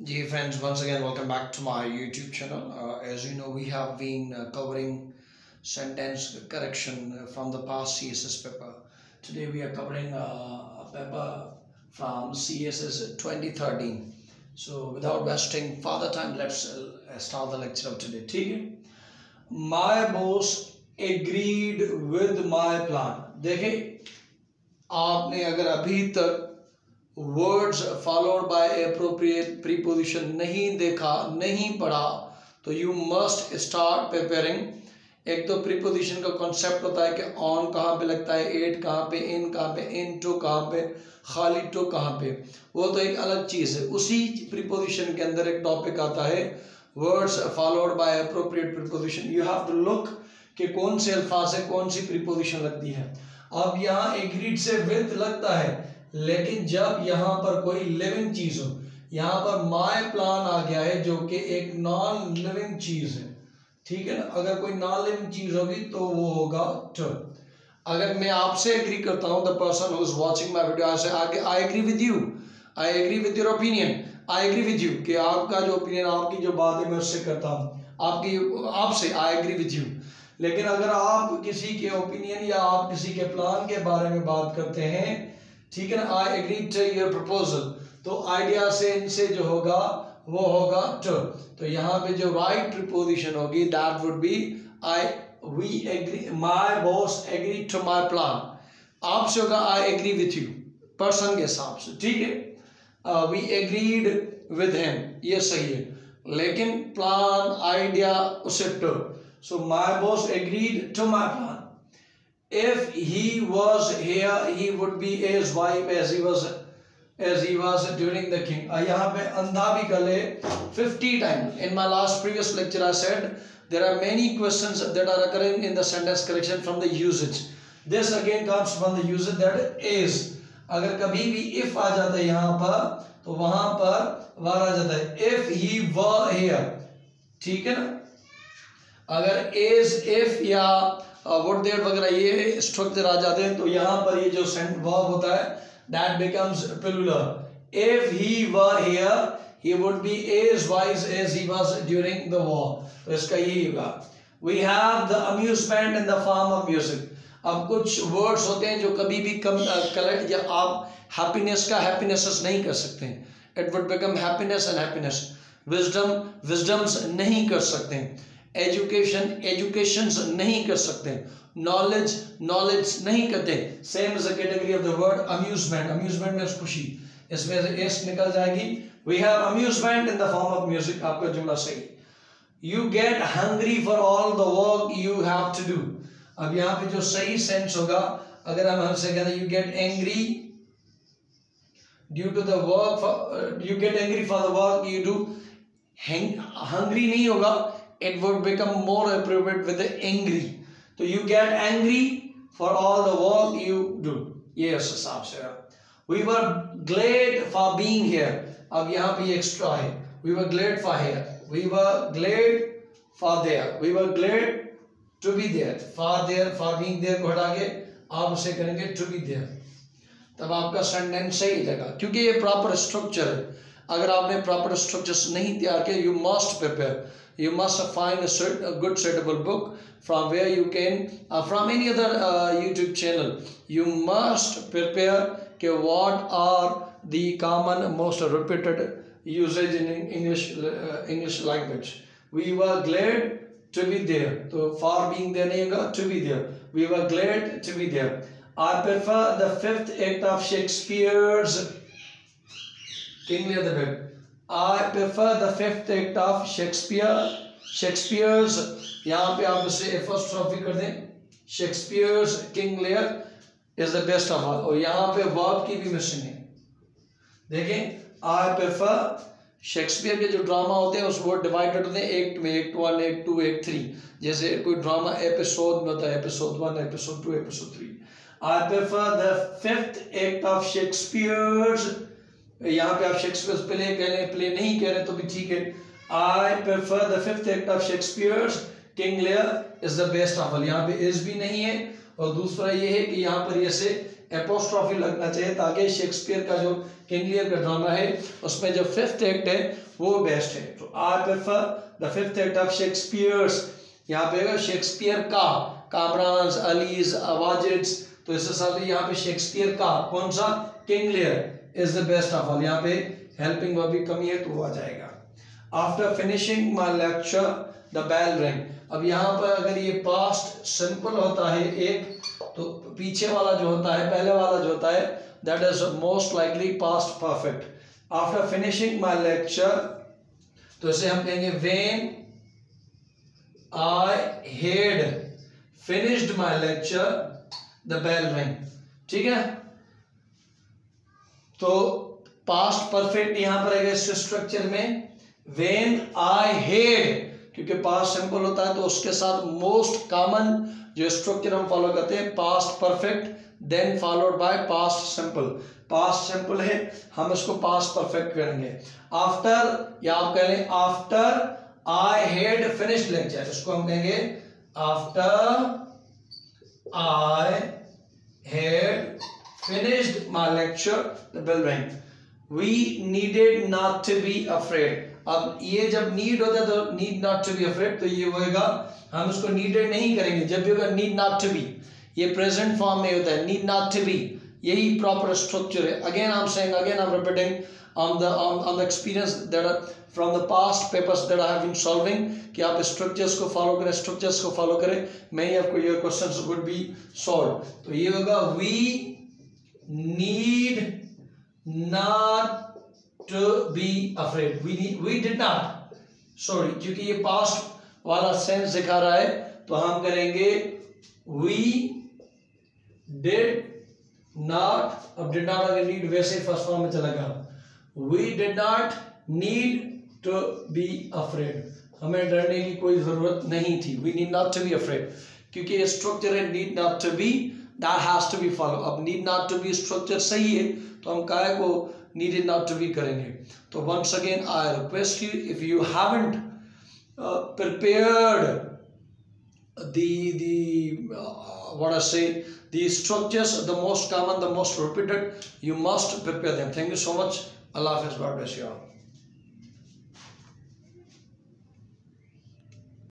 Dear friends, once again, welcome back to my YouTube channel. Uh, as you know, we have been uh, covering sentence correction uh, from the past CSS paper. Today we are covering uh, a paper from CSS 2013. So without wasting further time, let's uh, start the lecture of today. My boss agreed with my plan. देखिए आपने अगर अभी तक words followed by appropriate preposition نہیں دیکھا نہیں پڑھا تو یو مسٹ اسٹارٹ پریپیرنگ ایک تو پریپوزیشن کا کانسیپٹ ہوتا ہے کہ آن کہاں پہ لگتا ہے ایٹ کہاں پہ ان کہاں پہ ان ٹو کہاں پہ خالی ٹو کہاں پہ وہ تو ایک الگ چیز ہے اسی پریپوزیشن کے اندر ایک ٹاپک آتا ہے words followed by appropriate preposition you have to look کہ کون سے الفاظ ہے کون سی پریپوزیشن لگتی ہے اب یہاں ایک ریڈ سے ویت لگتا ہے لیکن جب یہاں پر کوئی لیونگ چیز ہو یہاں پر مائے پلان آ گیا ہے جو کہ ایک نان لیونگ چیز ہے ٹھیک ہے نا اگر کوئی نان لیونگ چیز ہوگی تو وہ ہوگا ٹرم اگر میں آپ سے اگری کرتا ہوں the person who is watching my video آسے آگے I agree with you I agree with your opinion I agree with you کہ آپ کا جو opinion آپ کی جو بات ہے میں اس سے کرتا ہوں آپ کی آپ سے I agree with you لیکن اگر آپ کسی کے opinion یا آپ کسی کے پلان کے بارے میں بات کرتے ہیں ٹھیک ہے نا I agree to your proposal تو آئیڈیا سے ان سے جو ہوگا وہ ہوگا ٹو تو یہاں پہ جو رائٹ پرپوزیشن ہوگی that would be I we agree my boss agree to my plan آپ سے ہوگا I agree with you person کے حساب سے ٹھیک ہے وی اگریڈ ود ہیم یہ صحیح ہے لیکن پلان آئیڈیا اسے to so my boss agreed to my plan if he was here he would be his wife as he was as he was during the king yahan pe andha bhi kale 50 times in my last previous lecture i said there are many questions that are occurring in the sentence correction from the usage this again comes from the usage that is اگر کبھی بھی if آ جاتا ہے یہاں پر تو وہاں پر وار آ جاتا ہے if he were here ٹھیک ہے نا اگر is if یا وغیرہ یہ یہ آ جاتے ہیں تو یہاں پر جو سینٹ باب ہوتا ہے تو اس کا ہی ہوگا اب کچھ ہوتے ہیں جو کبھی بھی کم کلیکٹ یا آپ کا ہیپیز نہیں کر سکتے ہیں ہیں نہیں کر سکتے ایڈوکیشن ایڈوکیشنز نہیں کر سکتے نالج نالج نہیں کرتے same is a category of the word amusement amusement میں خوشی اس میں سے ایس نکل جائے گی we have amusement in the form of music آپ کا جملہ صحیح you get hungry for all the work you have to do اب یہاں پہ جو صحیح سینس ہوگا اگر ہم ہم سے کہتے ہیں you get angry due to the work you get angry for the work you do hungry نہیں ہوگا آپ کا سنگا کیونکہ یہ پروپر اسٹرکچر اگر آپ نے پراپر نہیں تیار کہ تو نہیں ہوگا جو ڈرام ہوتے ہیں ایکٹ میں کوئی ڈراما یہاں پہ آپ شیکسپیئرز پلے کہہ رہے ہیں پلے نہیں کہہ رہے تو بھی ٹھیک ہے I prefer the fifth act of Shakespeare's King Lear is the best of یہاں پہ از بھی نہیں ہے اور دوسرا یہ ہے کہ یہاں پر اسے اپوسٹرافی لگنا چاہیے تاکہ شیکسپیئر کا جو کنگ لیئر کا ڈرامہ ہے اس میں جو ففت ایکٹ ہے وہ بیسٹ ہے تو I prefer the fifth act of Shakespeare's یہاں پہ شیکسپیئر کا کامرانز علیز اواجڈز یہاں پہ شیکسپیئر کا کون سا King Lear best of all یہاں پہ ہیلپنگ مائی لیکچر والا جو ہوتا ہے پہلے والا جو ہوتا ہے is most likely past perfect after finishing my lecture تو my lecture the bell ring ٹھیک ہے تو پاسٹ پرفیکٹ یہاں پر ہے اس سٹرکچر میں وین آئی ہیڈ کیونکہ پاسٹ سمپل ہوتا ہے تو اس کے ساتھ موسٹ کامن جو سٹرکچر ہم فالو کرتے ہیں past perfect then followed by past simple past simple ہے ہم اس کو پاسٹ پرفیکٹ کریں گے آفٹر یا آپ کہہ لیں after I had finish lecture اس کو ہم کہیں گے after I finished my lecture, the bell rang. We needed not to be afraid. اب یہ جب need ہوتا ہے تو need not to be afraid تو یہ ہوئے گا ہم اس کو needed نہیں کریں گے جب بھی ہوگا need not to be یہ present form میں ہوتا ہے need not to be یہی proper structure ہے again I'm saying again I'm repeating on the on, on the experience that are from the past papers that I have been solving کہ آپ structures کو follow کریں structures کو follow کریں many of your questions would be solved تو یہ ہوگا we need not to be afraid we did not sorry کیونکہ یہ پاسٹ والا سینس دکھا رہا ہے تو ہم کریں گے نیڈ ویسے چلے گا we did not need to be afraid ہمیں ڈرنے کی کوئی ضرورت نہیں تھی we need not to be afraid کیونکہ تو ہم کو most comment repeated you mister them thank you so much اللہ حافظ